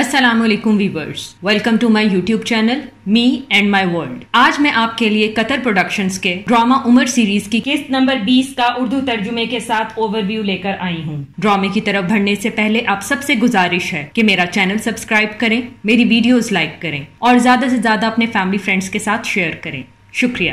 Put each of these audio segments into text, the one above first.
السلام علیکم viewers welcome to my YouTube channel me and my world آج میں آپ کے لیے قطر پروڈکشنز کے ڈراما عمر سیریز کی قسط نمبر بیس کا اردو ترجمے کے ساتھ اوور ویو لے کر آئی ہوں۔ ڈرامے کی طرف بڑھنے سے پہلے آپ سب سے گزارش ہے کہ میرا چینل سبسکرائب کریں، میری ویڈیوز لائک کریں اور زیادہ سے زیادہ اپنے فیملی فرینڈز کے ساتھ شیئر کریں۔ شکریہ۔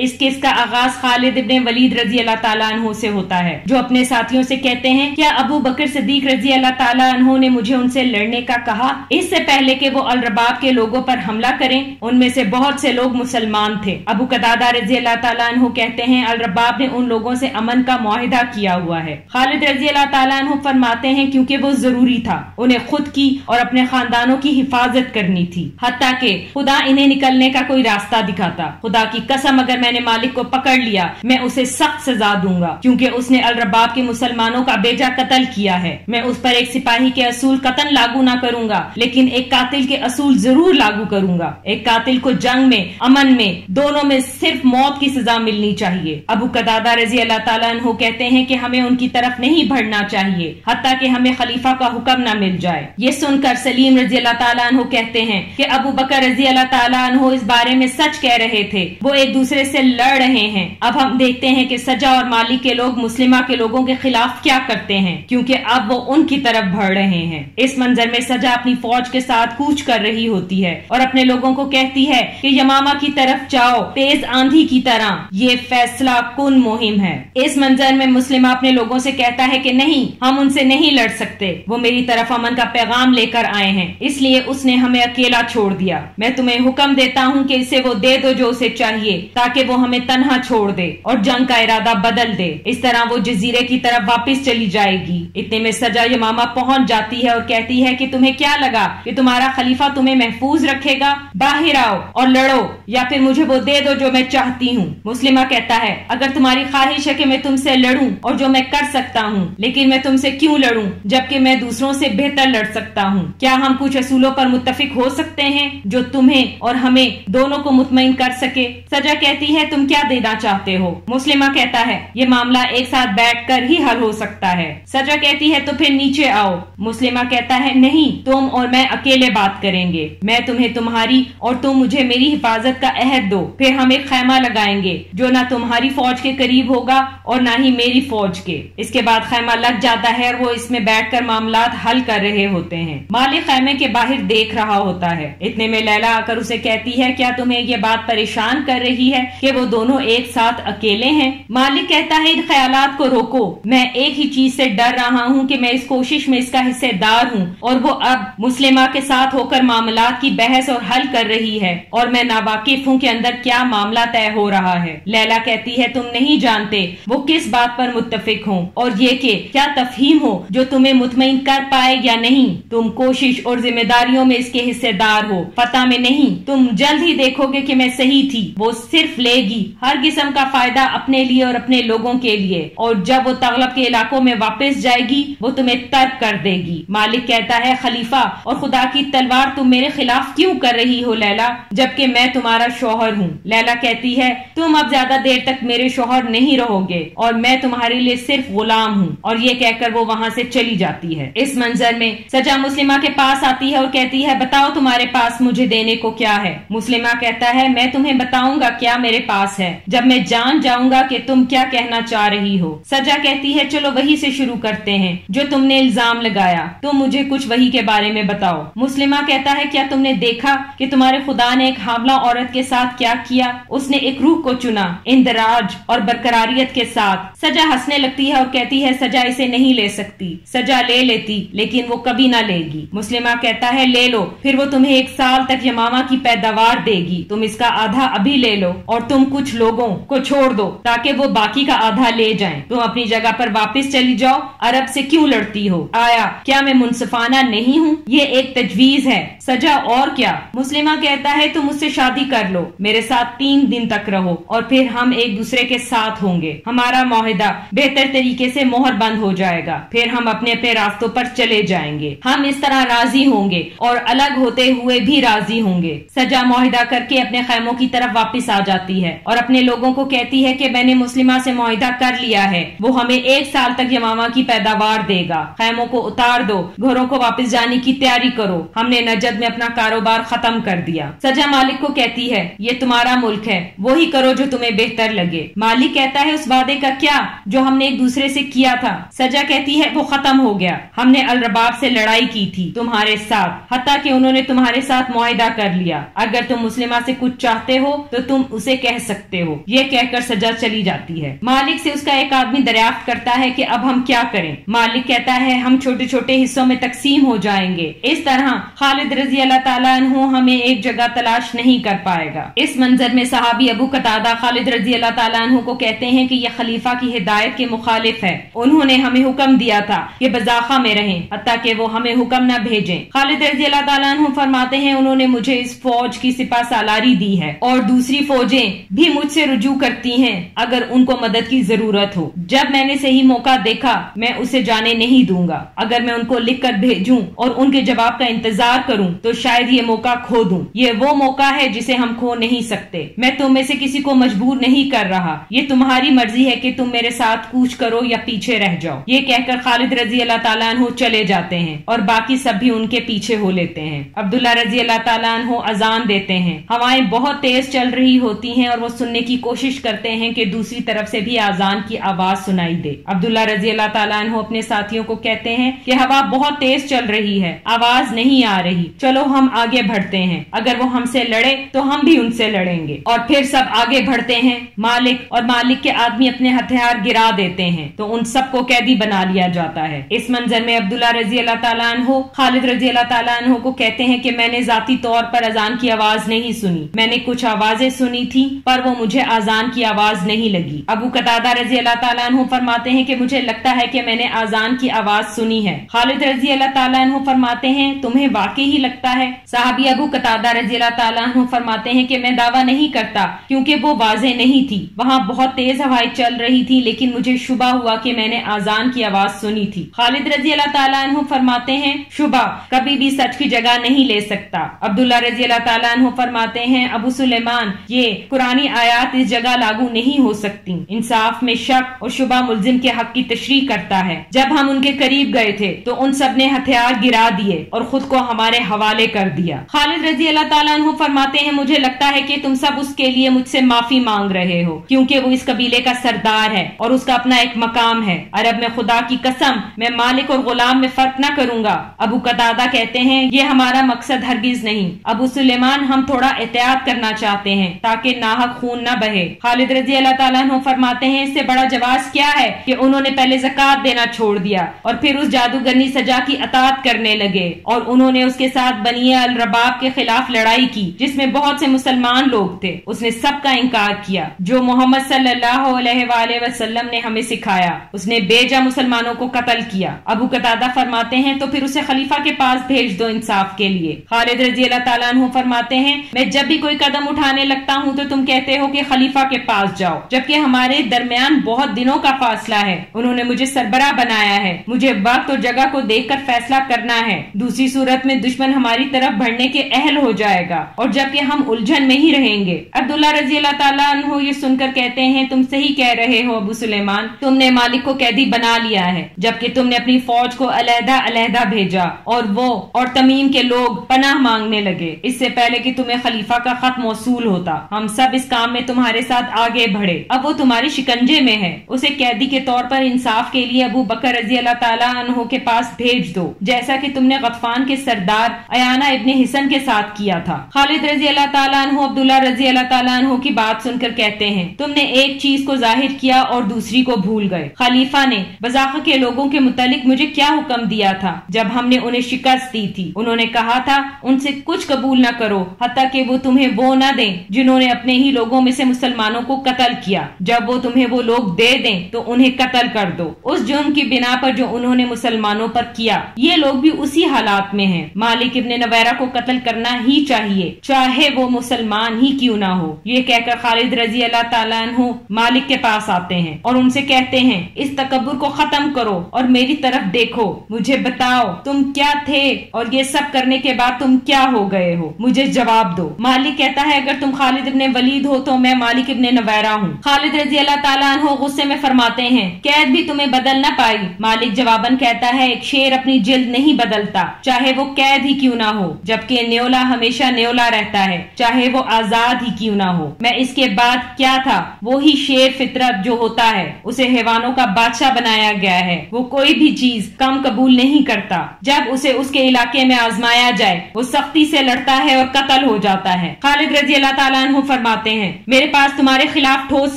اس کیس کا آغاز خالد ابن ولید رضی اللہ تعالیٰ عنہ سے ہوتا ہے؟ جو اپنے ساتھیوں سے کہتے ہیں، کیا ابو بکر صدیق رضی اللہ تعالیٰ عنہ نے مجھے ان سے لڑنے کا کہا؟ اس سے پہلے کہ وہ الرباب کے لوگوں پر حملہ کریں، ان میں سے بہت سے لوگ مسلمان تھے۔ ابو قدادہ رضی اللہ تعالیٰ عنہ کہتے ہیں، الرباب نے ان لوگوں سے امن کا معاہدہ کیا ہوا ہے۔ خالد رضی اللہ تعالیٰ عنہ فرماتے ہیں، کیونکہ وہ ضروری تھا۔ انہیں خود کی اور اپنے خاندانوں کی حفاظت کرنی تھی۔ حتیٰ کہ خدا انہیں نکلنے کا کوئی راستہ دکھاتا۔ خدا کی قسم، اگر میں نے مالک کو پکڑ لیا، میں اسے سخت سزا دوں گا، کیونکہ اس نے الرباب کے مسلمانوں کا بیجا قتل کیا ہے۔ میں اس پر ایک سپاہی کے اصول قتل لاگو نہ کروں گا، لیکن ایک قاتل کے اصول ضرور لاگو کروں گا۔ ایک قاتل کو جنگ میں، امن میں، دونوں میں صرف موت کی سزا ملنی چاہیے۔ ابو قدادہ رضی اللہ تعالیٰ عنہ کہتے ہیں کہ ہمیں ان کی طرف نہیں بڑھنا چاہیے، حتیٰ کہ ہمیں خلیفہ کا حکم نہ مل جائے۔ یہ سن کر سلیم رضی اللہ تعالیٰ عنہ کہتے ہیں کہ ابو بکر رضی اللہ تعالیٰ عنہ اس بارے میں سچ کہہ رہے تھے۔ وہ ایک دوسرے سے لڑ رہے ہیں۔ اب ہم دیکھتے ہیں کہ سجا اور مالک کے لوگ مسلمہ کے لوگوں کے خلاف کیا کرتے ہیں، کیونکہ اب وہ ان کی طرف بڑھ رہے ہیں۔ اس منظر میں سجا اپنی فوج کے ساتھ کوچ کر رہی ہوتی ہے اور اپنے لوگوں کو کہتی ہے کہ یماما کی طرف جاؤ، تیز آندھی کی طرح۔ یہ فیصلہ کن مہم ہے۔ اس منظر میں مسلمہ اپنے لوگوں سے کہتا ہے کہ نہیں، ہم ان سے نہیں لڑ سکتے۔ وہ میری طرف امن کا پیغام لے کر آئے ہیں۔ اس لیے اس نے ہمیں اکیلا چھوڑ دیا۔ میں تمہیں حکم دیتا ہوں کہ اسے وہ دے دو جو اسے چاہیے، تاکہ وہ ہمیں تنہا چھوڑ دے اور جنگ کا ارادہ بدل دے۔ اس طرح وہ جزیرے کی طرف واپس چلی جائے گی۔ اتنے میں سجا یماما پہنچ جاتی ہے اور کہتی ہے کہ تمہیں کیا لگا کہ تمہارا خلیفہ تمہیں محفوظ رکھے گا؟ باہر آؤ اور لڑو یا پھر مجھے وہ دے دو جو میں چاہتی ہوں۔ مسلمہ کہتا ہے، اگر تمہاری خواہش ہے کہ میں تم سے لڑوں اور جو میں کر سکتا ہوں، لیکن میں تم سے کیوں لڑوں جبکہ میں دوسروں سے بہتر لڑ سکتا ہوں؟ کیا ہم کچھ اصولوں پر متفق ہو سکتے ہیں جو تمہیں اور ہمیں دونوں کو مطمئن کر سکے؟ سجا کہتی ہے تم کیا دینا چاہتے ہو؟ مسلمہ کہتا ہے، یہ معاملہ ایک ساتھ بیٹھ کر ہی حل ہو سکتا ہے۔ سجا کہتی ہے تو پھر نیچے آؤ۔ مسلمہ کہتا ہے، نہیں، تم اور میں اکیلے بات کریں گے۔ میں تمہیں تمہاری اور تم مجھے میری حفاظت کا عہد دو۔ پھر ہم ایک خیمہ لگائیں گے، جو نہ تمہاری فوج کے قریب ہوگا اور نہ ہی میری فوج کے۔ اس کے بعد خیمہ لگ جاتا ہے اور وہ اس میں بیٹھ کر معاملات حل کر رہے ہوتے ہیں۔ مالک خیمے کے باہر دیکھ رہا ہوتا ہے۔ اتنے میں لیلا آ کر اسے کہتی ہے، کیا تمہیں یہ بات پریشان کر رہی ہے؟ کہ وہ دونوں ایک ساتھ اکیلے ہیں۔ مالک کہتا ہے، ان خیالات کو روکو۔ میں ایک ہی چیز سے ڈر رہا ہوں کہ میں اس کوشش میں اس کا حصے دار ہوں اور وہ اب مسلمہ کے ساتھ ہو کر معاملات کی بحث اور حل کر رہی ہے اور میں ناواقف ہوں کہ اندر کیا معاملہ طے ہو رہا ہے۔ لیلا کہتی ہے، تم نہیں جانتے وہ کس بات پر متفق ہوں اور یہ کہ کیا تفہیم ہو جو تمہیں مطمئن کر پائے یا نہیں۔ تم کوشش اور ذمہ داریوں میں اس کے حصے دار ہو۔ پتہ میں نہیں، تم جلد ہی دیکھو گے کہ میں صحیح تھی۔ وہ صرف لے گی۔ ہر قسم کا فائدہ اپنے لیے اور اپنے لوگوں کے لیے۔ اور جب وہ تغلب کے علاقوں میں واپس جائے گی، وہ تمہیں ترک کر دے گی۔ مالک کہتا ہے، خلیفہ، اور خدا کی تلوار تم میرے خلاف کیوں کر رہی ہو لیلا؟ جبکہ میں تمہارا شوہر ہوں۔ لیلا کہتی ہے، تم اب زیادہ دیر تک میرے شوہر نہیں رہو گے، اور میں تمہارے لیے صرف غلام ہوں۔ اور یہ کہہ کر وہ وہاں سے چلی جاتی ہے۔ اس منظر میں سجا مسلمہ کے پاس آتی ہے اور کہتی ہے، بتاؤ تمہارے پاس مجھے دینے کو کیا ہے؟ مسلمہ کہتا ہے، میں تمہیں بتاؤں گا کیا میرے پاس ہے۔ جب میں جان جاؤں گا کہ تم کیا کہنا چاہ رہی ہو۔ سجا کہتی ہے، چلو وہی سے شروع کرتے ہیں جو تم نے الزام لگایا۔ تم مجھے کچھ وہی کے بارے میں بتاؤ۔ مسلمہ کہتا ہے، کیا تم نے دیکھا کہ تمہارے خدا نے ایک حاملہ عورت کے ساتھ کیا کیا؟ اس نے ایک روح کو چنا، اندراج اور برقراریت کے ساتھ۔ سجا ہنسنے لگتی ہے اور کہتی ہے، سجا اسے نہیں لے سکتی۔ سجا لے لیتی، لیکن وہ کبھی نہ لے گی۔ مسلمہ کہتا ہے، لے لو، پھر وہ تمہیں ایک سال تک یماما کی پیداوار دے گی۔ تم اس کا آدھا ابھی لے لو اور تم کچھ لوگوں کو چھوڑ دو تاکہ وہ باقی کا آدھا لے جائیں۔ تم اپنی جگہ پر واپس چلی جاؤ۔ عرب سے کیوں لڑتی ہو؟ آیا، کیا میں منصفانہ نہیں ہوں؟ یہ ایک تجویز ہے۔ سجا اور کیا؟ مسلمہ کہتا ہے، تم اس سے شادی کر لو۔ میرے ساتھ تین دن تک رہو اور پھر ہم ایک دوسرے کے ساتھ ہوں گے۔ ہمارا معاہدہ بہتر طریقے سے مہر بند ہو جائے گا۔ پھر ہم اپنے اپنے راستوں پر چلے جائیں گے۔ ہم اس طرح راضی ہوں گے اور الگ ہوتے ہوئے بھی راضی ہوں گے۔ سجا معاہدہ کر کے اپنے خیموں کی طرف واپس آ جاتی کرتی ہے۔ اور اپنے لوگوں کو کہتی ہے کہ میں نے مسلمہ سے معاہدہ کر لیا ہے۔ وہ ہمیں ایک سال تک یماما کی پیداوار دے گا۔ خیموں کو اتار دو۔ گھروں کو واپس جانے کی تیاری کرو۔ ہم نے نجد میں اپنا کاروبار ختم کر دیا۔ سجا مالک کو کہتی ہے، یہ تمہارا ملک ہے۔ وہی کرو جو تمہیں بہتر لگے۔ مالک کہتا ہے، اس وعدے کا کیا؟ جو ہم نے ایک دوسرے سے کیا تھا۔ سجا کہتی ہے، وہ ختم ہو گیا۔ ہم نے الرباب سے لڑائی کی تھی، تمہارے ساتھ۔ حتیٰ کہ انہوں نے تمہارے ساتھ معاہدہ کر لیا۔ اگر تم مسلمہ سے کچھ چاہتے ہو، تو تم اسے کہہ سکتے ہو۔ یہ کہہ کر سجا چلی جاتی ہے۔ مالک سے اس کا ایک آدمی دریافت کرتا ہے کہ اب ہم کیا کریں۔ مالک کہتا ہے، ہم چھوٹے چھوٹے حصوں میں تقسیم ہو جائیں گے۔ اس طرح خالد رضی اللہ تعالیٰ عنہ ہمیں ایک جگہ تلاش نہیں کر پائے گا۔ اس منظر میں صحابی ابو قطادہ خالد رضی اللہ تعالیٰ عنہ کو کہتے ہیں کہ یہ خلیفہ کی ہدایت کے مخالف ہے۔ انہوں نے ہمیں حکم دیا تھا کہ بزاخہ میں رہیں، حتیٰ کہ وہ ہمیں حکم نہ بھیجیں۔ خالد رضی اللہ تعالیٰ عنہ فرماتے ہیں، انہوں نے مجھے اس فوج کی سپاہ سالاری دی ہے اور دوسری فوجیں بھی مجھ سے رجوع کرتی ہیں اگر ان کو مدد کی ضرورت ہو۔ جب میں نے صحیح موقع دیکھا، میں اسے جانے نہیں دوں گا۔ اگر میں ان کو لکھ کر بھیجوں اور ان کے جواب کا انتظار کروں، تو شاید یہ موقع کھو دوں۔ یہ وہ موقع ہے جسے ہم کھو نہیں سکتے۔ میں تم میں سے کسی کو مجبور نہیں کر رہا۔ یہ تمہاری مرضی ہے کہ تم میرے ساتھ کوچ کرو یا پیچھے رہ جاؤ۔ یہ کہہ کر خالد رضی اللہ تعالیٰ عنہ چلے جاتے ہیں اور باقی سب بھی ان کے پیچھے ہو لیتے ہیں۔ عبداللہ رضی اللہ تعالیٰ عنہ اذان دیتے ہیں۔ ہوائیں بہت تیز چل رہی ہوتی ہیں۔ اور وہ سننے کی کوشش کرتے ہیں کہ دوسری طرف سے بھی آزان کی آواز سنائی دے۔ عبداللہ رضی اللہ تعالیٰ عنہ اپنے ساتھیوں کو کہتے ہیں کہ ہوا بہت تیز چل رہی ہے، آواز نہیں آ رہی۔ چلو ہم آگے بڑھتے ہیں۔ اگر وہ ہم سے لڑے تو ہم بھی ان سے لڑیں گے۔ اور پھر سب آگے بڑھتے ہیں۔ مالک اور مالک کے آدمی اپنے ہتھیار گرا دیتے ہیں۔ تو ان سب کو قیدی بنا لیا جاتا ہے۔ اس منظر میں عبداللہ رضی اللہ تعالیٰ عنہ، خالد رضی اللہ تعالیٰ عنہ کو کہتے ہیں کہ میں نے ذاتی طور پر اذان کی آواز نہیں سنی۔ میں نے کچھ آوازیں سنی تھی پر وہ مجھے آزان کی آواز نہیں لگی۔ ابو قطادہ رضی اللہ تعالیٰ عنہ فرماتے ہیں کہ مجھے لگتا ہے کہ میں نے آزان کی آواز سنی ہے۔ خالد رضی اللہ تعالیٰ عنہ فرماتے ہیں، تمہیں واقعی ہی لگتا ہے؟ صحابی ابو قطادہ رضی اللہ تعالیٰ عنہ فرماتے ہیں کہ میں دعویٰ نہیں کرتا، کیونکہ وہ واضح نہیں تھی۔ وہاں بہت تیز ہوائیں چل رہی تھی لیکن مجھے شبہ ہوا کہ میں نے آزان کی آواز سنی تھی۔ خالد رضی اللہ تعالیٰ عنہ فرماتے ہیں، شبہ کبھی بھی سچ کی جگہ نہیں لے سکتا۔ عبداللہ رضی اللہ تعالیٰ عنہ فرماتے ہیں، ابو سلیمان، یہ قرآنی آیات اس جگہ لاگو نہیں ہو سکتی۔ انصاف میں شک اور شبہ ملزم کے حق کی تشریح کرتا ہے۔ جب ہم ان کے قریب گئے تھے، تو ان سب نے ہتھیار گرا دیے اور خود کو ہمارے حوالے کر دیا۔ خالد رضی اللہ تعالیٰ عنہ فرماتے ہیں، مجھے لگتا ہے کہ تم سب اس کے لیے مجھ سے معافی مانگ رہے ہو، کیونکہ وہ اس قبیلے کا سردار ہے اور اس کا اپنا ایک مقام ہے۔ عرب میں خدا کی قسم، میں مالک اور غلام میں فرق نہ کروں گا۔ ابو قطادہ کہتے ہیں، یہ ہمارا مقصد ہرگز نہیں۔ ابو سلیمان ہم تھوڑا احتیاط کرنا چاہتے ہیں تاکہ ناحق خون نہ بہے۔ خالد رضی اللہ تعالیٰ عنہ فرماتے ہیں، اس سے بڑا جواز کیا ہے کہ انہوں نے پہلے زکات دینا چھوڑ دیا اور پھر اس جادوگرنی سجا کی اطاعت کرنے لگے اور انہوں نے اس کے ساتھ بنی الرباب کے خلاف لڑائی کی، جس میں بہت سے مسلمان لوگ تھے۔ اس نے سب کا انکار کیا، جو محمد صلی اللہ علیہ وآلہ وسلم نے ہمیں سکھایا۔ اس نے بیجا مسلمانوں کو قتل کیا۔ ابو قطادہ فرماتے ہیں، تو پھر اسے خلیفہ کے پاس بھیج دو انصاف کے لیے۔ خالد رضی اللہ تعالیٰ عنہ فرماتے ہیں، میں جب بھی کوئی قدم اٹھانے لگتا ہوں تو تم کہتے ہو کہ خلیفہ کے پاس جاؤ، جبکہ ہمارے درمیان بہت دنوں کا فاصلہ ہے۔ انہوں نے مجھے سربراہ بنایا ہے۔ مجھے وقت اور جگہ کو دیکھ کر فیصلہ کرنا ہے۔ دوسری صورت میں دشمن ہماری طرف بڑھنے کے اہل ہو جائے گا۔ اور جبکہ ہم الجھن میں ہی رہیں گے۔ عبداللہ رضی اللہ تعالیٰ عنہ یہ سن کر کہتے ہیں، تم صحیح کہہ رہے ہو ابو سلیمان۔ تم نے مالک کو قیدی بنا لیا ہے، جبکہ تم نے اپنی فوج کو علیحدہ علیحدہ بھیجا۔ اور وہ اور تمیم کے لوگ پناہ مانگنے لگے۔ اس سے پہلے کہ تمہیں خلیفہ کا خط موصول ہوتا۔ ہم سب اس کام میں تمہارے ساتھ آگے بڑھے۔ اب وہ تمہاری شکنجے میں ہے۔ اسے قیدی کے طور پر انصاف کے لیے ابو بکر رضی اللہ تعالیٰ عنہ کے پاس بھیج دو۔ جیسا کہ تم نے غطفان کے سردار ایانا ابن حسن کے ساتھ کیا تھا۔ خالد رضی اللہ تعالیٰ عنہ، عبداللہ رضی اللہ تعالیٰ عنہ کی بات سن کر کہتے ہیں، تم نے ایک چیز کو ظاہر کیا اور دوسری کو بھول گئے۔ خلیفہ نے بذاخہ کے لوگوں کے متعلق مجھے کیا حکم دیا تھا؟ جب ہم نے انہیں شکست دی تھی۔ انہوں نے کہا تھا، ان سے کچھ قبول نہ کرو، حتیٰ کہ وہ تمہیں وہ نہ دیں جنہوں نے اپنے ہی لوگوں میں سے مسلمانوں کو قتل کیا۔ جب وہ تمہیں وہ لوگ دے دیں، تو انہیں قتل کر دو۔ اس جرم کی بنا پر جو انہوں نے مسلمانوں پر کیا، یہ لوگ بھی اسی حالات میں ہیں۔ مالک ابن نویرہ کو قتل کرنا ہی چاہیے، چاہے وہ مسلمان ہی کیوں نہ ہو۔ یہ کہہ کر خالد رضی اللہ تعالیٰ عنہ مالک کے پاس آتے ہیں اور ان سے کہتے ہیں، اس تکبر کو ختم کرو اور میری طرف دیکھو۔ مجھے بتاؤ، تم کیا تھے؟ اور یہ سب کرنے کے بعد تم کیا ہو گئے ہو؟ مجھے جواب دو۔ مالک کہتا ہے، اگر تم خالد ابن ولید ہو تو میں مالک ابن نویرا ہوں۔ خالد رضی اللہ تعالیٰ عنہ غصے میں فرماتے ہیں، قید بھی تمہیں بدل نہ پائی۔ مالک جواباً کہتا ہے، ایک شیر اپنی جلد نہیں بدلتا، چاہے وہ قید ہی کیوں نہ ہو، جبکہ نیولا ہمیشہ نیولا رہتا ہے، چاہے وہ آزاد ہی کیوں نہ ہو۔ میں اس کے بعد کیا تھا؟ وہی شیر فطرت جو ہوتا ہے، اسے حیوانوں کا بادشاہ بنایا گیا ہے۔ وہ کوئی بھی چیز کم قبول نہیں کرتا۔ جب اسے اس کے علاقے میں آزمایا جائے، وہ سختی سے لڑتا ہے اور قتل ہو جاتا ہے۔ خالد رضی اللہ تعالیٰ عنہ فرماتے ہیں۔ میرے پاس تمہارے خلاف ٹھوس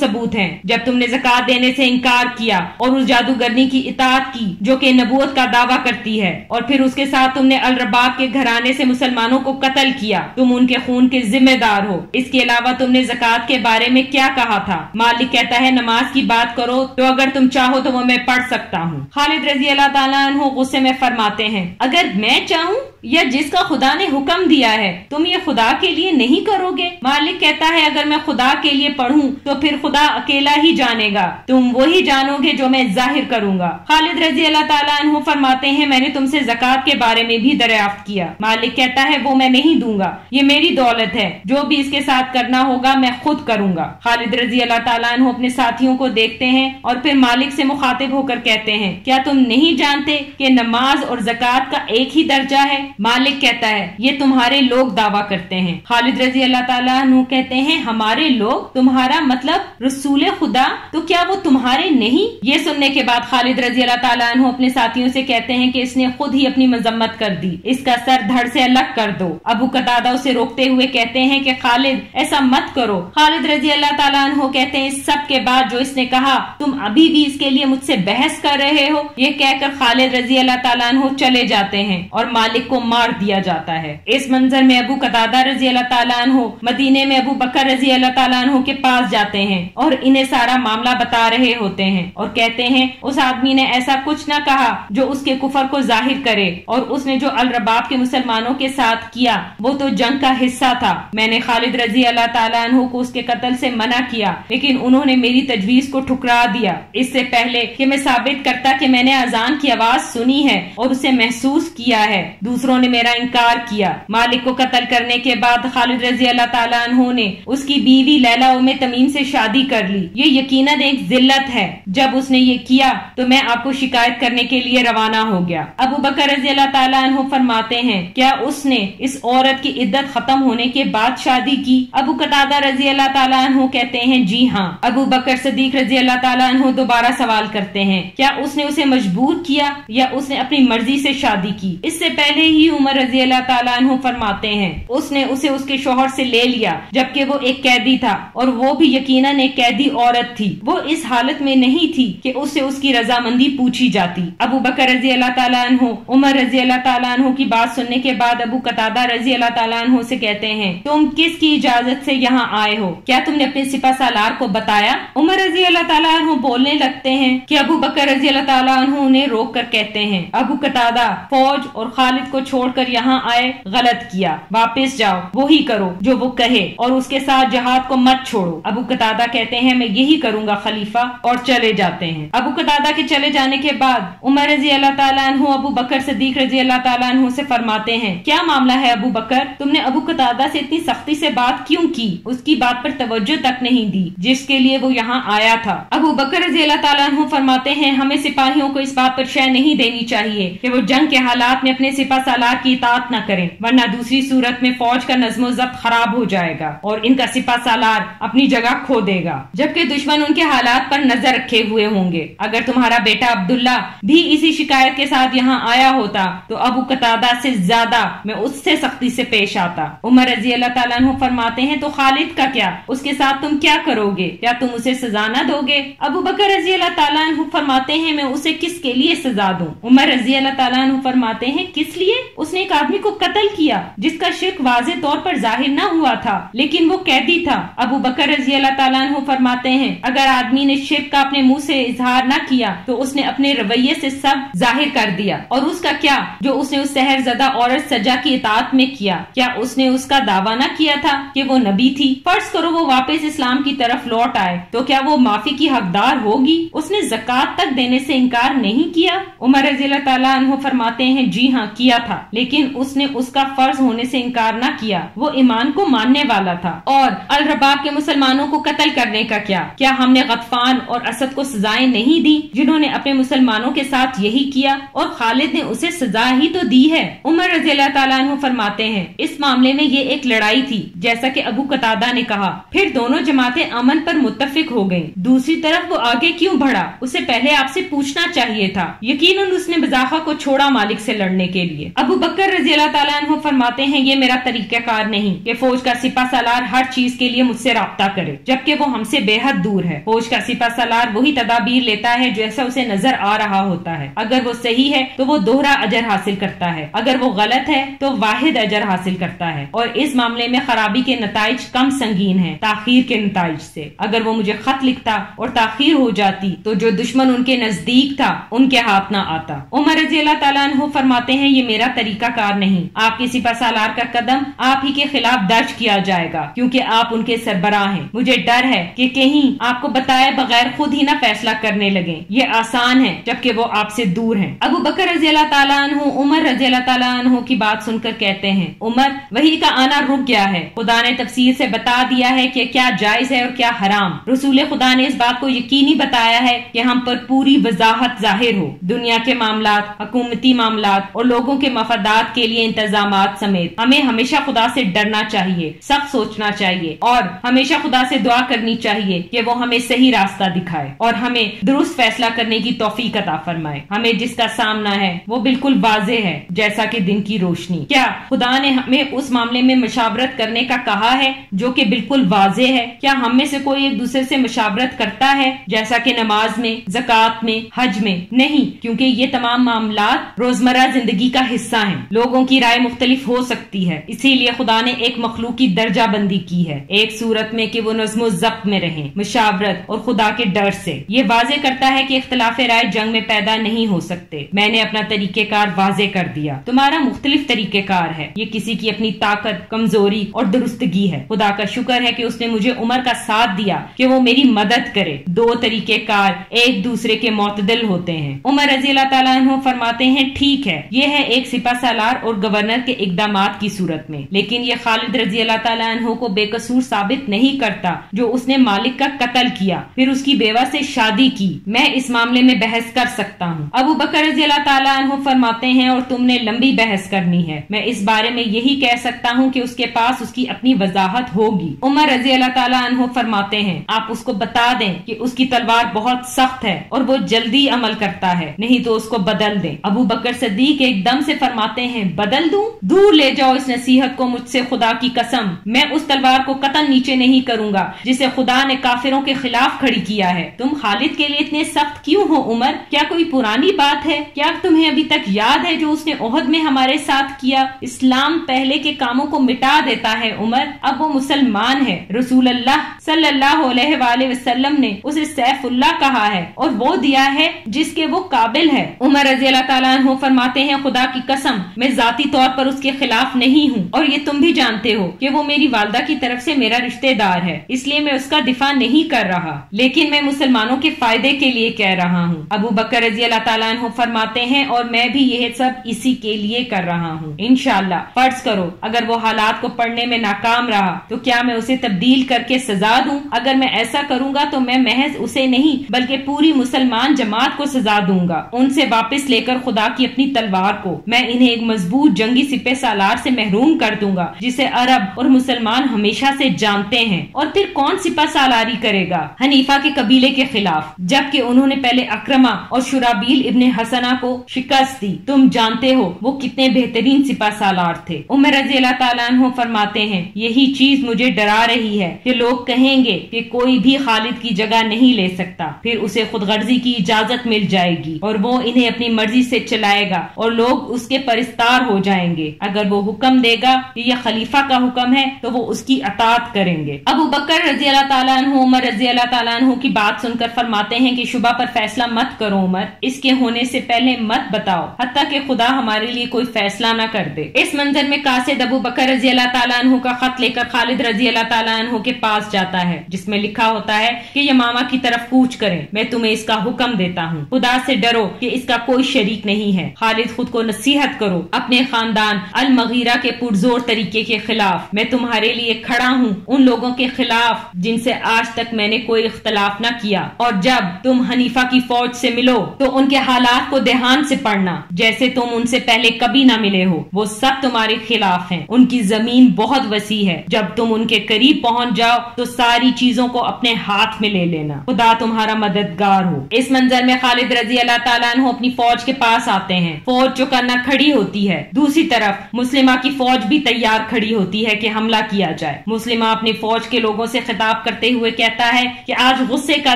ثبوت ہیں۔ جب تم نے زکات دینے سے انکار کیا اور اس جادوگرنی کی اطاعت کی جو کہ نبوت کا دعویٰ کرتی ہے اور پھر اس کے ساتھ تم نے الرباب کے گھرانے سے مسلمانوں کو قتل کیا، تم ان کے خون کے ذمہ دار ہو۔ اس کے علاوہ تم نے زکات کے بارے میں کیا کہا تھا؟ مالک کہتا ہے، نماز کی بات کرو تو اگر تم چاہو تو وہ میں پڑھ سکتا ہوں۔ خالد رضی اللہ تعالیٰ عنہ غصے میں فرماتے ہیں، اگر میں چاہوں یا جس کا خدا نے حکم دیا ہے، تم یہ خدا کے لیے نہیں کرو گے؟ مالک کہتا ہے اگر میں خدا کے لیے پڑھوں تو پھر خدا اکیلا ہی جانے گا۔ تم وہی جانو گے جو میں ظاہر کروں گا۔ خالد رضی اللہ تعالیٰ عنہ فرماتے ہیں، میں نے تم سے زکات کے بارے میں بھی دریافت کیا۔ مالک کہتا ہے، وہ میں نہیں دوں گا۔ یہ میری دولت ہے۔ جو بھی اس کے ساتھ کرنا ہوگا، میں خود کروں گا۔ خالد رضی اللہ تعالیٰ عنہ اپنے ساتھیوں کو دیکھتے ہیں اور پھر مالک سے مخاطب ہو کر کہتے ہیں، کیا تم نہیں جانتے کہ نماز اور زکات کا ایک ہی درجہ ہے؟ مالک کہتا ہے، یہ تمہارے لوگ دعویٰ کرتے ہیں۔ خالد رضی اللہ تعالیٰ عنہ کہتے ہیں ہمارے لوگ تمہارا مطلب رسول خدا، تو کیا وہ تمہارے نہیں؟ یہ سننے کے بعد خالد رضی اللہ تعالیٰ عنہ اپنے ساتھیوں سے کہتے ہیں کہ اس نے خود ہی اپنی مذمت کر دی۔ اس کا سر دھڑ سے الگ کر دو۔ ابو قطادہ اسے روکتے ہوئے کہتے ہیں کہ خالد، ایسا مت کرو۔ خالد رضی اللہ تعالیٰ عنہ کہتے ہیں، اس سب کے بعد جو اس نے کہا، تم ابھی بھی اس کے لیے مجھ سے بحث کر رہے ہو؟ یہ کہہ کر خالد رضی اللہ تعالیٰ عنہ چلے جاتے ہیں اور مالک کو مار دیا جاتا ہے۔ اس منظر میں ابو قطادہ رضی اللہ تعالیٰ عنہ، مدینے میں ابو بکر رضی اللہ تعالیٰ عنہ کے پاس جاتے ہیں اور انہیں سارا معاملہ بتا رہے ہوتے ہیں اور کہتے ہیں، اس آدمی نے ایسا کچھ نہ کہا جو اس کے کفر کو ظاہر کرے اور اس نے جو الرباب کے مسلمانوں کے ساتھ کیا، وہ تو جنگ کا حصہ تھا۔ میں نے خالد رضی اللہ تعالیٰ عنہ کو اس کے قتل سے منع کیا، لیکن انہوں نے میری تجویز کو ٹھکرا دیا۔ اس سے پہلے کہ میں ثابت کرتا کہ میں نے اذان کی آواز سنی ہے اور اسے محسوس کیا ہے۔ دوسروں نے میرا انکار کیا۔ مالک کو قتل کرنے کے بعد خالد رضی اللہ تعالیٰ عنہ نے اس کی بیوی لیلا ام تمیم سے شادی کر لی۔ یہ یقیناً ایک ذلت ہے۔ جب اس نے یہ کیا تو میں آپ کو شکایت کرنے کے لیے روانہ ہو گیا۔ ابو بکر رضی اللہ تعالیٰ عنہ فرماتے ہیں، کیا اس نے اس عورت کی عدت ختم ہونے کے بعد شادی کی؟ ابو قطادہ رضی اللہ تعالیٰ عنہ کہتے ہیں جی ہاں۔ ابو بکر صدیق رضی اللہ تعالیٰ عنہ دوبارہ سوال کرتے ہیں، کیا اس نے اسے مجبور کیا یا اس نے اپنی مرضی سے شادی کی؟ اس سے پہلے ہی عمر رضی اللہ تعالیٰ عنہ فرماتے ہیں، اس نے اسے اس کے شوہر سے لے لیا، جبکہ وہ ایک قیدی تھا اور وہ بھی یقیناً ایک قیدی عورت تھی۔ وہ اس حالت میں نہیں تھی کہ اس سے اس کی رضامندی پوچھی جاتی۔ ابو بکر رضی اللہ تعالیٰ عنہ، عمر رضی اللہ تعالیٰ عنہ کی بات سننے کے بعد ابو قطادہ رضی اللہ تعالیٰ عنہ سے کہتے ہیں، تم کس کی اجازت سے یہاں آئے ہو؟ کیا تم نے اپنے سپا سالار کو بتایا؟ عمر رضی اللہ تعالیٰ عنہ بولنے لگتے ہیں کہ ابو بکر رضی اللہ تعالیٰ عنہ انہیں روک کر کہتے ہیں۔ ابو قطادہ فوج اور خالد کو چھوڑ کر یہاں آئے، غلط کیا، واپس جاؤ، وہی کرو جو وہ کہے اور اس کے ساتھ جہاد کو مت چھوڑو۔ ابو قطادہ کہتے ہیں، میں یہی کروں گا خلیفہ اور چلے جاتے ہیں۔ ابو قطادہ کے چلے جانے کے بعد عمر رضی اللہ تعالیٰ عنہ، ابو بکر صدیق رضی اللہ تعالیٰ عنہ سے فرماتے ہیں، کیا معاملہ ہے ابو بکر؟ تم نے ابو قطادہ سے اتنی سختی سے بات کیوں کی؟ اس کی بات پر توجہ تک نہیں دی، جس کے لیے وہ یہاں آیا تھا۔ ابو بکر رضی اللہ تعالیٰ عنہ فرماتے ہیں، ہمیں سپاہیوں کو اس بات پر شے نہیں دینی چاہیے کہ وہ جنگ کے حالات میں اپنے سپاہ سالار کی اطاعت نہ کریں، ورنہ دوسری صورت میں فوج کا نظم و ضبط خراب ہو جائے گا اور ان کا سپاہ سالار اپنی جگہ کھو دے گا۔ جبکہ دشمن ان کے حالات پر نظر رکھے ہوئے ہوں گے۔ اگر تمہارا بیٹا عبداللہ بھی اسی شکایت کے ساتھ یہاں آیا ہوتا تو ابو قطادہ سے زیادہ میں اس سے سختی سے پیش آتا۔ عمر رضی اللہ تعالیٰ عنہ فرماتے ہیں، تو خالد کا کیا؟ اس کے ساتھ تم کیا کرو گے؟ کیا تم اسے سزا نہ دو گے؟ ابو بکر رضی اللہ تعالیٰ عنہ فرماتے ہیں، میں اسے کس کے لیے سزا دوں؟ عمر رضی اللہ تعالیٰ عنہ فرماتے ہیں، کس لیے؟ اس نے ایک آدمی کو قتل کیا جس کا شرک واضح طور پر ظاہر نہ ہوا تھا، لیکن وہ قیدی تھا۔ ابو بکر رضی اللہ تعالیٰ عنہ فرماتے ہیں، اگر آدمی نے شرک کا اپنے منہ سے اظہار نہ کیا، تو اس نے اپنے رویے سے سب ظاہر کر دیا۔ اور اس کا کیا؟ جو اس نے اس سحر زدہ عورت سجا کی اطاعت میں کیا۔ کیا اس نے اس کا دعویٰ نہ کیا تھا کہ وہ نبی تھی؟ فرض کرو وہ واپس اسلام کی طرف لوٹ آئے۔ تو کیا وہ معافی کی حقدار ہوگی؟ اس نے زکات تک دینے سے انکار نہیں کیا؟ عمر رضی اللہ تعالیٰ عنہ فرماتے ہیں جی ہاں کیا تھا۔ لیکن اس نے اس کا فرض ہونے سے انکار نہ کیا۔ وہ ایمان کو ماننے والا تھا۔ اور الرباب کے مسلمانوں کو قتل کرنے کا کیا؟ کیا ہم نے غطفان اور اسد کو سزائیں نہیں دی جنہوں نے اپنے مسلمانوں کے ساتھ یہی کیا اور خالد نے اسے سزا ہی تو دی ہے؟ عمر رضی اللہ تعالیٰ عنہ فرماتے ہیں، اس معاملے میں یہ ایک لڑائی تھی، جیسا کہ ابو قطادہ نے کہا۔ پھر دونوں جماعتیں امن پر متفق ہو گئیں۔ دوسری طرف وہ آگے کیوں بڑھا؟ اسے پہلے آپ سے پوچھنا چاہیے تھا۔ یقیناً اس نے بزاخہ کو چھوڑا مالک سے لڑنے کے لیے۔ ابو بکر رضی اللہ تعالیٰ عنہ فرماتے ہیں، یہ میرا طریقہ کار نہیں کہ فوج کا سپا سالار ہر چیز کے لیے مجھ سے رابطہ کرے، جبکہ وہ ہم سے بے حد دور ہے۔ فوج کا سپا سالار وہی تدابیر لیتا ہے جیسا اسے نظر آ رہا ہوتا ہے۔ اگر وہ صحیح ہے تو وہ دوہرا اجر حاصل کرتا ہے۔ اگر وہ غلط ہے تو واحد اجر حاصل کرتا ہے۔ اور اس معاملے میں خرابی کے نتائج کم سنگین ہیں، تاخیر کے نتائج سے۔ اگر وہ مجھے خط لکھتا اور تاخیر ہو جاتی تو جو دشمن ان کے نزدیک تھا، ان کے ہاتھ نہ آتا۔ عمر رضی اللہ تعالیٰ عنہ فرماتے ہیں، یہ میرا طریقہ کار نہیں۔ آپ کی سپا سالار کا قدم آپ ہی کے خلاف درج کیا جائے گا، کیونکہ آپ ان کے سربراہ ہیں۔ مجھے ڈر ہے کہ کہیں آپ کو بتائے بغیر خود ہی نہ فیصلہ کرنے لگے یہ آسان ہے جبکہ وہ آپ سے دور ہیں۔ ابو بکر رضی اللہ تعالیٰ عنہ، عمر رضی اللہ تعالیٰ عنہ کی بات سن کر کہتے ہیں، عمر، وہی کا آنا رک گیا ہے۔ خدا نے تفصیل سے بتا دیا ہے کہ کیا جائز ہے اور کیا حرام۔ رسول خدا نے اس بات کو یقینی بتایا ہے کہ ہم پر پوری وضاحت ظاہر ہو۔ دنیا کے معاملات، حکومتی معاملات اور لوگوں کے مفادات کے لیے انتظامات سمیت ہمیں ہمیشہ خدا سے ڈرنا چاہیے، سخت سوچنا چاہیے۔ چاہیے اور ہمیشہ خدا سے دعا کرنی چاہیے کہ وہ ہمیں صحیح راستہ دکھائے اور ہمیں درست فیصلہ کرنے کی توفیق عطا فرمائے۔ ہمیں جس کا سامنا ہے وہ بالکل واضح ہے، جیسا کہ دن کی روشنی۔ کیا خدا نے ہمیں اس معاملے میں مشاورت کرنے کا کہا ہے جو کہ بالکل واضح ہے؟ کیا ہم میں سے کوئی ایک دوسرے سے مشاورت کرتا ہے جیسا کہ نماز میں، زکوٰۃ میں، حج میں؟ نہیں، کیونکہ یہ تمام معاملات روزمرہ زندگی کا حصہ ہیں۔ لوگوں کی رائے مختلف ہو سکتی ہے۔ اسی لیے خدا نے ایک مخلوق کی درجہ بندی کی۔ ہے۔ ایک صورت میں کہ وہ نظم و ضبط میں رہیں، مشاورت اور خدا کے ڈر سے۔ یہ واضح کرتا ہے کہ اختلاف رائے جنگ میں پیدا نہیں ہو سکتے۔ میں نے اپنا طریقہ کار واضح کر دیا۔ تمہارا مختلف طریقہ کار ہے۔ یہ کسی کی اپنی طاقت، کمزوری اور درستگی ہے۔ خدا کا شکر ہے کہ اس نے مجھے عمر کا ساتھ دیا کہ وہ میری مدد کرے۔ دو طریقہ کار ایک دوسرے کے معتدل ہوتے ہیں۔ عمر رضی اللہ تعالیٰ عنہ فرماتے ہیں، ٹھیک ہے۔ یہ ہے ایک سپا سالار اور گورنر کے اقدامات کی صورت میں۔ لیکن یہ خالد رضی اللہ تعالیٰ عنہ کو بے قصور ثابت نہیں کرتا جو اس نے مالک کا قتل کیا۔ پھر اس کی بیوہ سے شادی کی۔ میں اس معاملے میں بحث کر سکتا ہوں۔ ابو بکر رضی اللہ تعالیٰ عنہ فرماتے ہیں، اور تم نے لمبی بحث کرنی ہے۔ میں اس بارے میں یہی کہہ سکتا ہوں کہ اس کے پاس اس کی اپنی وضاحت ہوگی۔ عمر رضی اللہ تعالیٰ عنہ فرماتے ہیں، آپ اس کو بتا دیں کہ اس کی تلوار بہت سخت ہے اور وہ جلدی عمل کرتا ہے، نہیں تو اس کو بدل دیں۔ ابو بکر صدیق ایک دم سے فرماتے ہیں، بدل دوں؟ دور لے جاؤ اس نصیحت کو مجھ سے، خدا کی قسم۔ میں اس تلوار کو قتل نیچے نہیں کروں گا، جسے خدا نے کافروں کے خلاف کھڑی کیا ہے۔ تم خالد کے لیے اتنے سخت کیوں ہو عمر؟ کیا کوئی پرانی بات ہے؟ کیا تمہیں ابھی تک یاد ہے جو اس نے عہد میں ہمارے ساتھ کیا؟ اسلام پہلے کے کاموں کو مٹا دیتا ہے عمر، اب وہ مسلمان ہے۔ رسول اللہ صلی اللہ علیہ وآلہ وسلم نے اسے سیف اللہ کہا ہے اور وہ دیا ہے جس کے وہ قابل ہے۔ عمر رضی اللہ تعالیٰ عنہ فرماتے ہیں، خدا کی قسم، میں ذاتی طور پر اس کے خلاف نہیں ہوں۔ اور یہ تم بھی جانتے ہو کہ وہ میری والدہ کی طرف سے میرا رشتہ دار ہے۔ اس لیے میں اس کا دفاع نہیں کر رہا۔ لیکن میں مسلمانوں کے فائدے کے لیے کہہ رہا ہوں۔ ابو بکر رضی اللہ تعالیٰ عنہ فرماتے ہیں اور میں بھی یہ سب اسی کے لیے کر رہا ہوں۔ انشاءاللہ، فرض کرو، اگر وہ حالات کو پڑھنے میں ناکام رہا، تو کیا میں اسے تبدیل کر کے سزا دوں؟ اگر میں ایسا کروں گا تو میں محض اسے نہیں، بلکہ پوری مسلمان جماعت کو سزا دوں گا۔ ان سے واپس لے کر خدا کی اپنی تلوار کو۔ میں انہیں ایک مضبوط جنگی سپہ سالار سے محروم کر دوں گا، جسے عرب اور مسلمان ہمیشہ ہمیشہ سے جانتے ہیں اور پھر کون سپہ سالاری کرے گا؟ حنیفہ کے قبیلے کے خلاف۔ جبکہ انہوں نے پہلے اکرما اور شرابیل ابن حسنا کو شکست دی۔ تم جانتے ہو وہ کتنے بہترین سپا سالار تھے۔ عمر رضی اللہ تعالیٰ عنہ فرماتے ہیں، یہی چیز مجھے ڈرا رہی ہے کہ لوگ کہیں گے کہ کوئی بھی خالد کی جگہ نہیں لے سکتا۔ پھر اسے خود غرضی کی اجازت مل جائے گی اور وہ انہیں اپنی مرضی سے چلائے گا اور لوگ اس کے پرستار ہو جائیں گے۔ اگر وہ حکم دے گا کہ یہ خلیفہ کا حکم ہے، تو وہ اس کی کی اطاعت کریں گے۔ ابو بکر رضی اللہ تعالیٰ عنہ، عمر رضی اللہ تعالیٰ عنہ کی بات سن کر فرماتے ہیں کہ شبہ پر فیصلہ مت کرو عمر، اس کے ہونے سے پہلے مت بتاؤ، حتیٰ کہ خدا ہمارے لیے کوئی فیصلہ نہ کر دے۔ اس منظر میں قاصد ابو بکر رضی اللہ تعالیٰ عنہ کا خط لے کر خالد رضی اللہ تعالیٰ عنہ کے پاس جاتا ہے، جس میں لکھا ہوتا ہے کہ یہ ماما کی طرف کوچ کریں، میں تمہیں اس کا حکم دیتا ہوں۔ خدا سے ڈرو کہ اس کا کوئی شریک نہیں ہے۔ خالد خود کو نصیحت کرو، اپنے خاندان المغیرہ کے پرزور طریقے کے خلاف، میں تمہارے لیے کھڑا ہوں، ان لوگوں کے خلاف، جن سے آج تک میں نے کوئی اختلاف نہ کیا۔ اور جب تم حنیفہ کی فوج سے ملو، تو ان کے حالات کو دھیان سے پڑھنا۔ جیسے تم ان سے پہلے کبھی نہ ملے ہو، وہ سب تمہارے خلاف ہیں۔ ان کی زمین بہت وسیع ہے۔ جب تم ان کے قریب پہنچ جاؤ، تو ساری چیزوں کو اپنے ہاتھ میں لے لینا۔ خدا تمہارا مددگار ہو۔ اس منظر میں خالد رضی اللہ تعالیٰ عنہ اپنی فوج کے پاس آتے ہیں۔ فوج چکنا کھڑی ہوتی ہے۔ دوسری طرف، مسلمہ کی فوج بھی تیار کھڑی ہوتی ہے کہ حملہ کیا جائے۔ مسلمہ اپنی فوج کے لوگوں سے خطاب کرتے ہوئے کہتا ہے کہ آج غصے کا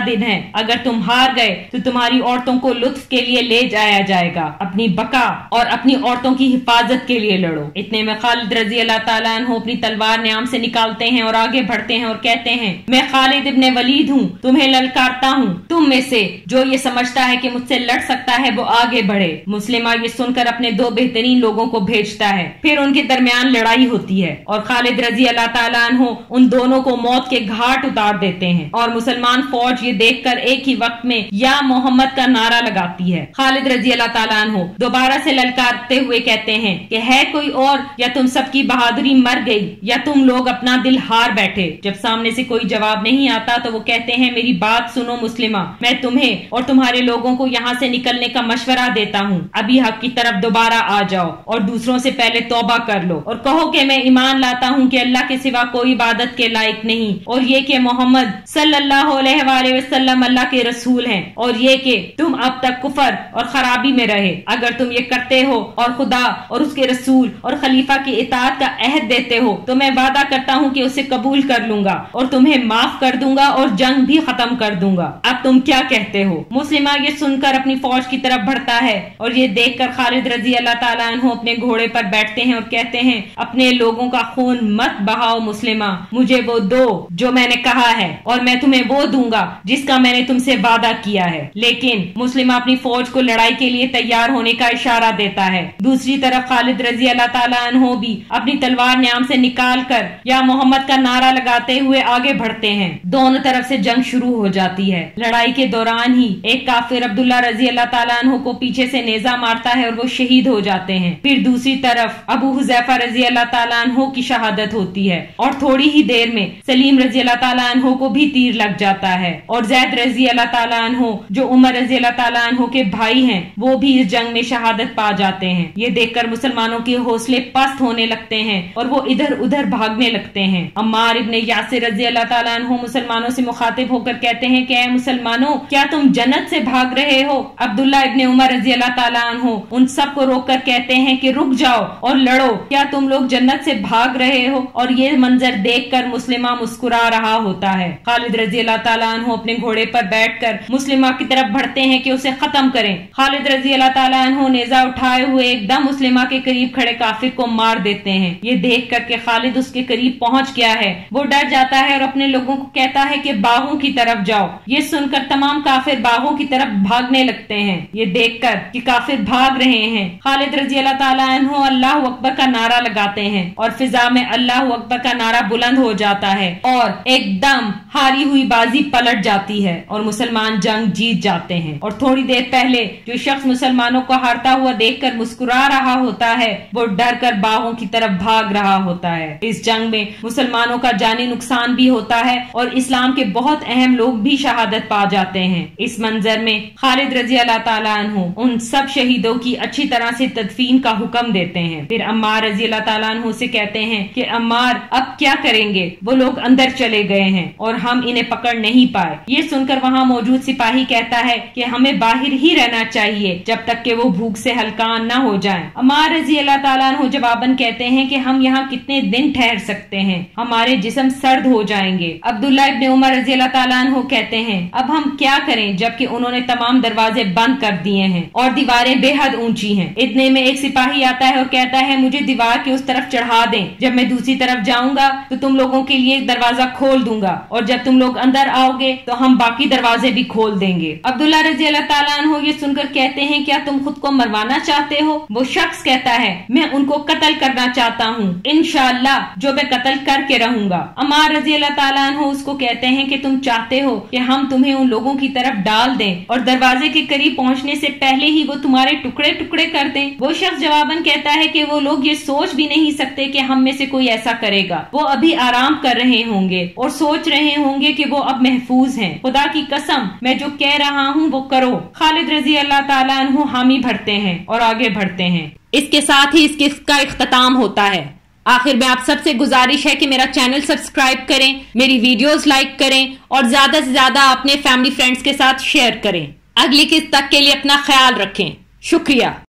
دن ہے۔ اگر تم ہار گئے تو تمہاری عورتوں کو لطف کے لیے لے جایا جائے گا۔ اپنی بکا اور اپنی عورتوں کی حفاظت کے لیے لڑو۔ اتنے میں خالد رضی اللہ تعالیٰ عنہ اپنی تلوار نیام سے نکالتے ہیں اور آگے بڑھتے ہیں اور کہتے ہیں، میں خالد ابن ولید ہوں، تمہیں للکارتا ہوں۔ تم میں سے جو یہ سمجھتا ہے کہ مجھ سے لڑ سکتا ہے وہ آگے بڑھے۔ مسلمہ یہ سن کر اپنے دو بہترین لوگوں کو بھیجتا ہے۔ پھر ان کے درمیان لڑائی ہوتی ہے اور خالد رضی اللہ تعالیٰ عنہ، ان دونوں کو موت کے گھاٹ اتار دیتے ہیں۔ اور مسلمان فوج یہ دیکھ کر ایک ہی وقت میں یا محمد کا نعرہ لگاتی ہے۔ خالد رضی اللہ تعالیٰ عنہ دوبارہ سے للکارتے ہوئے کہتے ہیں کہ ہے کوئی اور یا تم سب کی بہادری مر گئی یا تم لوگ اپنا دل ہار بیٹھے۔ جب سامنے سے کوئی جواب نہیں آتا تو وہ کہتے ہیں، میری بات سنو مسلمہ، میں تمہیں اور تمہارے لوگوں کو یہاں سے نکلنے کا مشورہ دیتا ہوں۔ ابھی حق کی طرف دوبارہ آ جاؤ اور دوسروں سے پہلے توبہ کر لو۔ اور کہو کہ میں ایمان لاتا ہوں کہ اللہ کے سوا کوئی عبادت کے لائق نہیں۔ اور یہ کہ محمد صلی اللہ علیہ وآلہ وسلم اللہ کے رسول ہیں۔ اور یہ کہ تم اب تک کفر اور خرابی میں رہے۔ اگر تم یہ کرتے ہو اور خدا اور اس کے رسول اور خلیفہ کی اطاعت کا عہد دیتے ہو، تو میں وعدہ کرتا ہوں کہ اسے قبول کر لوں گا اور تمہیں معاف کر دوں گا اور جنگ بھی ختم کر دوں گا۔ اب تم کیا کہتے ہو؟ مسلمہ یہ سن کر اپنی فوج کی طرف بڑھتا ہے اور یہ دیکھ کر خالد رضی اللہ تعالیٰ عنہ اپنے گھوڑے پر بیٹھتے ہیں اور کہتے ہیں، اپنے لوگوں کا خون مت بہاؤ مسلمہ، مجھے وہ دو جو میں نے کہا ہے، اور میں تمہیں وہ دوں گا جس کا میں نے تم سے وعدہ کیا ہے۔ لیکن مسلمہ اپنی فوج کو لڑائی کے لیے تیار ہونے کا اشارہ دیتا ہے۔ دوسری طرف خالد رضی اللہ تعالیٰ عنہ بھی اپنی تلوار نیام سے نکال کر یا محمد کا نعرہ لگاتے ہوئے آگے بڑھتے ہیں۔ دونوں طرف سے جنگ شروع ہو جاتی ہے۔ لڑائی کے دوران ہی ایک کافر عبداللہ رضی اللہ تعالیٰ عنہ کو پیچھے سے نیزہ مارتا ہے اور وہ شہید ہو جاتے ہیں۔ پھر دوسری طرف ابو حذیفہ رضی اللہ تعالیٰ عنہ کی شہادت ہوتی ہے۔ اور تھوڑی ہی دیر میں سلیم رضی اللہ تعالیٰ عنہ کو بھی تیر لگ جاتا ہے اور زید رضی اللہ تعالیٰ عنہ، جو عمر رضی اللہ تعالیٰ عنہ کے بھائی ہیں، وہ بھی اس جنگ میں شہادت پا جاتے ہیں۔ یہ دیکھ کر مسلمانوں کے حوصلے پست ہونے لگتے ہیں اور وہ ادھر ادھر بھاگنے لگتے ہیں۔ عمار ابن یاسر رضی اللہ تعالیٰ عنہ مسلمانوں سے مخاطب ہو کر کہتے ہیں کہ اے مسلمانوں، کیا تم جنت سے بھاگ رہے ہو؟ عبداللہ ابن عمر رضی اللہ تعالیٰ عنہ ان سب کو روک کر کہتے ہیں کہ رک جاؤ اور لڑو۔ کیا تم لوگ جنت سے بھاگ رہے ہو؟ اور یہ منظر دیکھ کر مسلمہ مسکرا رہا ہوتا ہے۔ خالد رضی اللہ تعالیٰ عنہ اپنے گھوڑے پر بیٹھ کر مسلمہ کی طرف بڑھتے ہیں کہ اسے ختم کریں۔ خالد رضی اللہ تعالیٰ عنہ نیزہ اٹھائے ہوئے ایک دم مسلمہ کے قریب کھڑے کافر کو مار دیتے ہیں۔ یہ دیکھ کر کے خالد اس کے قریب پہنچ گیا ہے۔ وہ ڈر جاتا ہے اور اپنے لوگوں کو کہتا ہے کہ باغوں کی طرف جاؤ۔ یہ سن کر تمام کافر باغوں کی طرف بھاگنے لگتے ہیں۔ یہ دیکھ کر کہ کافر بھاگ رہے ہیں۔ خالد رضی اللہ تعالیٰ عنہ اللہ اکبر کا نعرہ لگاتے ہیں اور فضا میں اللہ اکبر کا کا نعرہ بلند ہو جاتا ہے اور ایک دم ہاری ہوئی بازی پلٹ جاتی ہے اور مسلمان جنگ جیت جاتے ہیں۔ اور تھوڑی دیر پہلے جو شخص مسلمانوں کو ہارتا ہوا دیکھ کر مسکرا رہا ہوتا ہے، وہ ڈر کر باغوں کی طرف بھاگ رہا ہوتا ہے۔ اس جنگ میں مسلمانوں کا جانی نقصان بھی ہوتا ہے اور اسلام کے بہت اہم لوگ بھی شہادت پا جاتے ہیں۔ اس منظر میں خالد رضی اللہ تعالیٰ عنہ ان سب شہیدوں کی اچھی طرح سے تدفین کا حکم دیتے ہیں۔ پھر عمار رضی اللہ تعالیٰ عنہ سے کہتے ہیں کہ عمار اب کیا کریں گے؟ وہ لوگ اندر چلے گئے ہیں اور ہم انہیں پکڑ نہیں پائے۔ یہ سن کر وہاں موجود سپاہی کہتا ہے کہ ہمیں باہر ہی رہنا چاہیے جب تک کہ وہ بھوک سے ہلکان نہ ہو جائیں۔ عمار رضی اللہ تعالیٰ عنہ جواباً کہتے ہیں کہ ہم یہاں کتنے دن ٹھہر سکتے ہیں۔ ہمارے جسم سرد ہو جائیں گے۔ عبداللہ ابن عمر رضی اللہ تعالیٰ عنہ کہتے ہیں، اب ہم کیا کریں جبکہ انہوں نے تمام دروازے بند کر دیے ہیں اور دیواریں بے حد اونچی ہیں۔ اتنے میں ایک سپاہی آتا ہے اور کہتا ہے، مجھے دیوار کے اس طرف چڑھا دیں۔ جب میں دوسری طرف جاؤں گا تو تم لوگوں کے لیے دروازہ کھول دوں گا۔ اور جب تم لوگ اندر آؤ گے تو ہم باقی دروازے بھی کھول دیں گے۔ عبداللہ رضی اللہ تعالیٰ عنہ یہ سن کر کہتے ہیں، کیا تم خود کو مروانا چاہتے ہو؟ وہ شخص کہتا ہے، میں ان کو قتل کرنا چاہتا ہوں۔ انشاءاللہ جو میں قتل کر کے رہوں گا۔ امار رضی اللہ تعالیٰ عنہ اس کو کہتے ہیں کہ تم چاہتے ہو کہ ہم تمہیں ان لوگوں کی طرف ڈال دیں۔ اور دروازے کے قریب پہنچنے سے پہلے ہی وہ تمہارے ٹکڑے ٹکڑے کر دیں۔ وہ شخص جواباً کہتا ہے کہ وہ لوگ یہ سوچ بھی نہیں سکتے کہ ہم میں سے کوئی ایسا کرے گا۔ گا۔ وہ ابھی آرام کر رہے ہوں گے اور سوچ رہے ہوں گے کہ وہ اب محفوظ ہیں۔ خدا کی قسم، میں جو کہہ رہا ہوں وہ کرو۔ خالد رضی اللہ تعالیٰ عنہ حامی بھرتے ہیں اور آگے بڑھتے ہیں۔ اس کے ساتھ ہی اس قسط کا اختتام ہوتا ہے۔ آخر میں آپ سب سے گزارش ہے کہ میرا چینل سبسکرائب کریں، میری ویڈیوز لائک کریں اور زیادہ سے زیادہ اپنے فیملی فرینڈز کے ساتھ شیئر کریں۔ اگلی قسط تک کے لیے اپنا خیال رکھیں۔ شکریہ۔